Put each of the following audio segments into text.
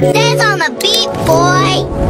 Dance on the beat, boy.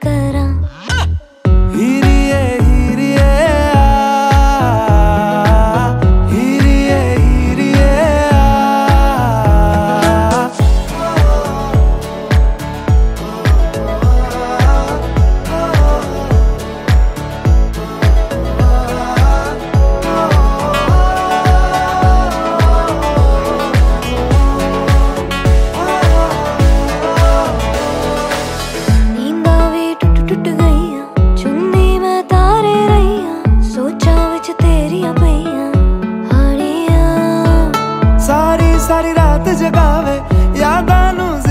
love it. Y'all gonna lose it.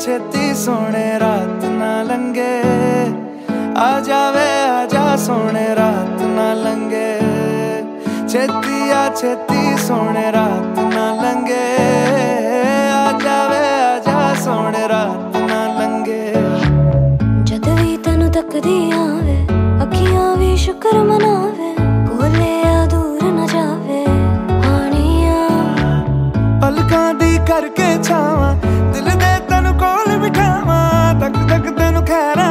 ਛੇਤੀ ਸੋਹਣੇ ਰਾਤ ਨਾ ਲੰਗੇ ਆ ਜਾਵੇ ਆ ਜਾ ਸੋਹਣੇ ਰਾਤ ਨਾ ਲੰਗੇ ਛੇਤੀ ਆ ਛੇਤੀ ਸੋਹਣੇ ਰਾਤ ਨਾ ਲੰਗੇ ਜਦ ਵੀ ਤੈਨੂੰ ਤੱਕਦੀ ਆਵੇ ਅੱਖੀਆਂ ਵੀ ਸ਼ੁਕਰ ਮਨਾਵੇ ਨਾ ਜਾਵੇ ਹਾਣੀਆਂ। ਪਲਕਾਂ ਦੀ ਕਰਕੇ ਛਾਵਾਂ たくたくたのから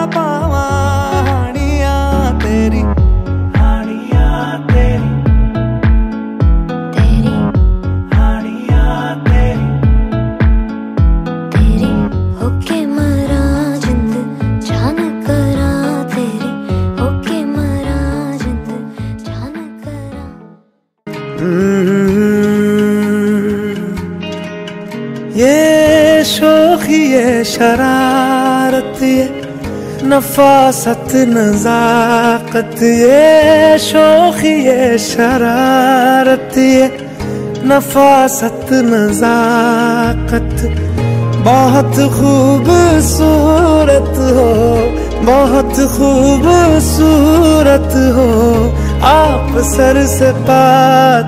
नफासत, नजाकत, ये शोखी, ये शरारत, ये नफासत, नजाकत। बहुत खूबसूरत हो, बहुत खूबसूरत हो। आप सर से पा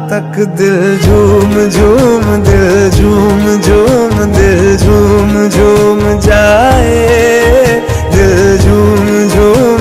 तक दिल झूम झूम, दिल झूम झूम, दिल झूम झूम जाए। दिल झूम झूम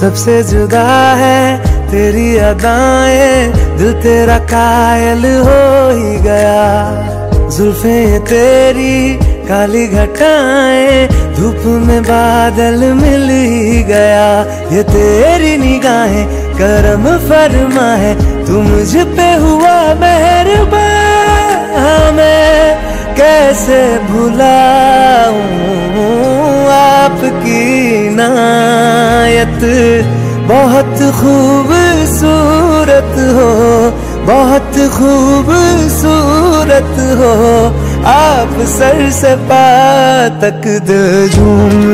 सबसे जुदा है तेरी अदाएँ, दिल तेरा कायल हो ही गया। जुल्फे तेरी काली घटाएँ, धूप में बादल मिल ही गया। ये तेरी निगाहें, करम फरमा है, तू मुझ पे हुआ मेहरबान। मैं कैसे भुलाऊं? आपकी नायत। बहुत खूबसूरत हो बहुत खूबसूरत हो। आप सर से पा तक झूम